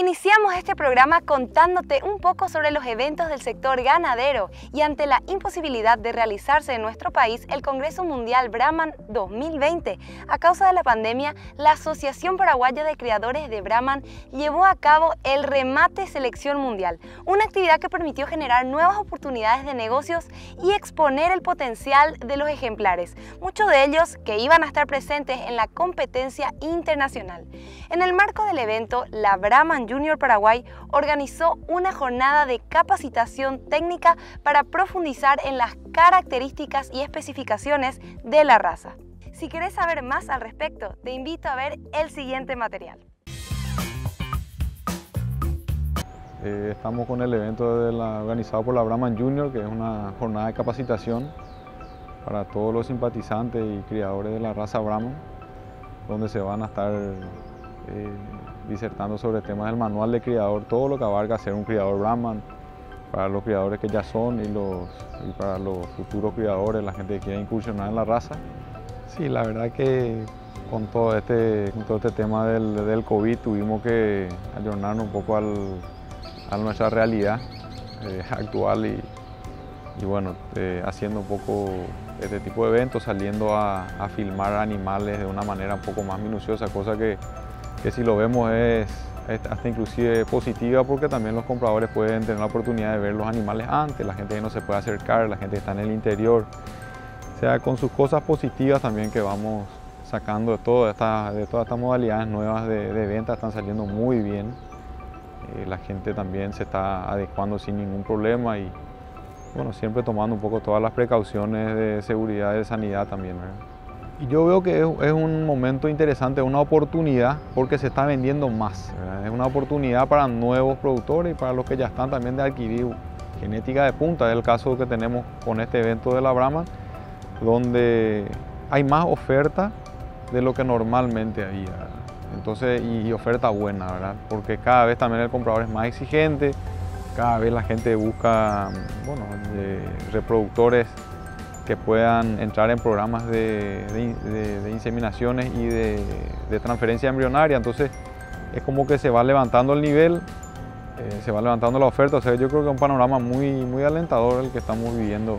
Iniciamos este programa contándote un poco sobre los eventos del sector ganadero y ante la imposibilidad de realizarse en nuestro país el Congreso Mundial Brahman 2020. A causa de la pandemia, la Asociación Paraguaya de Criadores de Brahman llevó a cabo el Remate Selección Mundial, una actividad que permitió generar nuevas oportunidades de negocios y exponer el potencial de los ejemplares, muchos de ellos que iban a estar presentes en la competencia internacional. En el marco del evento, la Brahman Junior Paraguay organizó una jornada de capacitación técnica para profundizar en las características y especificaciones de la raza. Si quieres saber más al respecto, te invito a ver el siguiente material. Eh, estamos con el evento organizado por la Brahman Junior, que es una jornada de capacitación para todos los simpatizantes y criadores de la raza Brahman, donde se van a estar eh, disertando sobre temas del manual de criador, todo lo que abarca ser un criador Brahman, para los criadores que ya son y, los, para los futuros criadores, la gente que quiere incursionar en la raza. Sí, la verdad que con todo este, con todo este tema del, del COVID tuvimos que ayornarnos un poco al, a nuestra realidad eh, actual y, y bueno, eh, haciendo un poco este tipo de eventos, saliendo a, a filmar animales de una manera un poco más minuciosa, cosa que que si lo vemos es, hasta inclusive positiva porque también los compradores pueden tener la oportunidad de ver los animales antes, la gente que no se puede acercar, la gente que está en el interior. O sea, con sus cosas positivas también que vamos sacando de, todo esta, de todas estas modalidades nuevas de, venta, están saliendo muy bien. Eh, la gente también se está adecuando sin ningún problema y bueno, siempre tomando un poco todas las precauciones de seguridad y de sanidad también. Yo veo que es un momento interesante, una oportunidad porque se está vendiendo más. Es una oportunidad para nuevos productores y para los que ya están también de adquirir genética de punta. Es el caso que tenemos con este evento de la Brahma, donde hay más oferta de lo que normalmente había. Entonces, y, oferta buena, ¿verdad? Porque cada vez también el comprador es más exigente, cada vez la gente busca, bueno, reproductores que puedan entrar en programas de, inseminaciones y de, transferencia embrionaria. Entonces es como que se va levantando el nivel, eh, se va levantando la oferta. O sea, yo creo que es un panorama muy, muy alentador el que estamos viviendo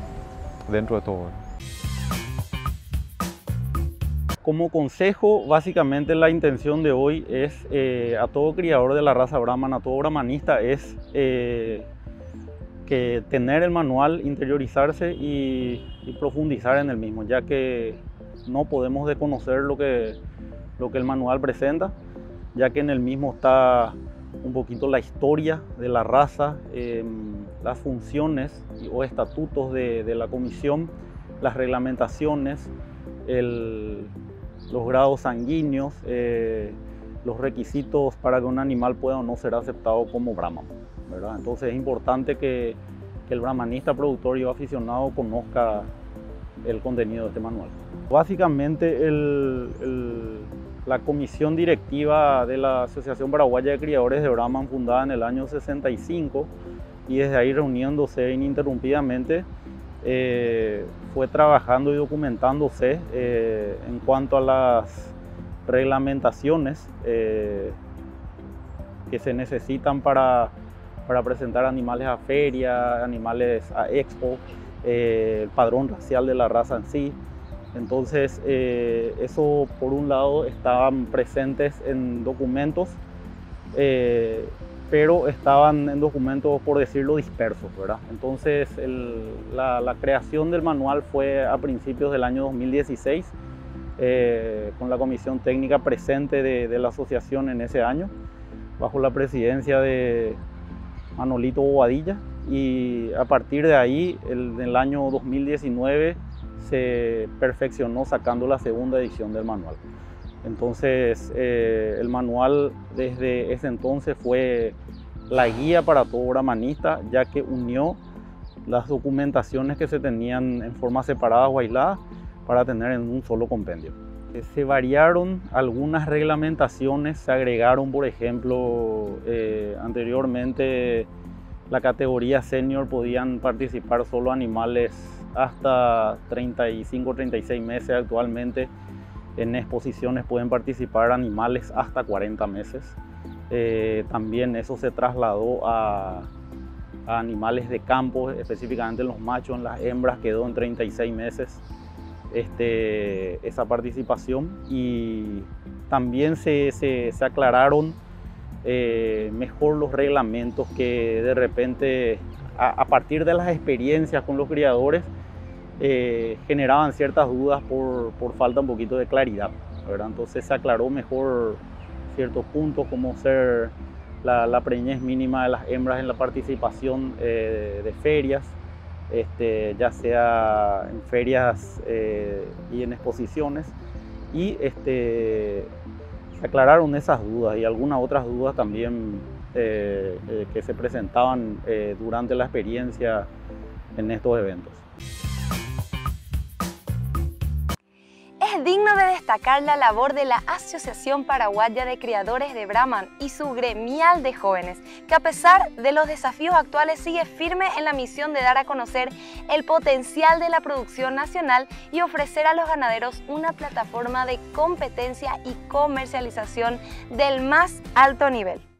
dentro de todo. Como consejo, básicamente la intención de hoy es eh, a todo criador de la raza Brahman, a todo brahmanista, es eh, que tener el manual, interiorizarse y, profundizar en el mismo, ya que no podemos desconocer lo que, lo que el manual presenta, ya que en el mismo está un poquito la historia de la raza, em, las funciones o estatutos de, la comisión, las reglamentaciones, los grados sanguíneos, eh, los requisitos para que un animal pueda o no ser aceptado como Entonces es importante que, el brahmanista, productor y aficionado conozca el contenido de este manual. Básicamente la comisión directiva de la Asociación Paraguaya de Criadores de Brahman, fundada en el año 65, y desde ahí reuniéndose ininterrumpidamente, eh, fue trabajando y documentándose eh, en cuanto a las reglamentaciones eh, que se necesitan para para presentar animales a feria, animales a expo, eh, el padrón racial de la raza en sí. Entonces, eh, eso por un lado estaban presentes en documentos, eh, pero estaban en documentos, por decirlo, dispersos, ¿verdad? Entonces, la, creación del manual fue a principios del año 2016, con la comisión técnica presente de, de la asociación en ese año, bajo la presidencia de, Manolito Bobadilla y a partir de ahí, en el año 2019, se perfeccionó sacando la segunda edición del manual. Entonces, eh, el manual desde ese entonces fue la guía para todo brahmanista, ya que unió las documentaciones que se tenían en forma separada o aislada para tener en un solo compendio. Se variaron algunas reglamentaciones, se agregaron, por ejemplo, eh, anteriormente la categoría senior podían participar solo animales hasta 35 36 meses actualmente. En exposiciones pueden participar animales hasta 40 meses. Eh, también eso se trasladó a, animales de campo, específicamente los machos, en las hembras quedó en 36 meses este, esa participación y también se, aclararon eh, mejor los reglamentos que de repente a, partir de las experiencias con los criadores eh, generaban ciertas dudas por, falta un poquito de claridad. Entonces se aclaró mejor ciertos puntos como ser la, preñez mínima de las hembras en la participación eh, de ferias, este, ya sea en ferias eh, y en exposiciones. Y este, se aclararon esas dudas y algunas otras dudas también eh, que se presentaban durante la experiencia en estos eventos. Es digno de destacar la labor de la Asociación Paraguaya de Criadores de Brahman y su gremial de jóvenes, que a pesar de los desafíos actuales sigue firme en la misión de dar a conocer el potencial de la producción nacional y ofrecer a los ganaderos una plataforma de competencia y comercialización del más alto nivel.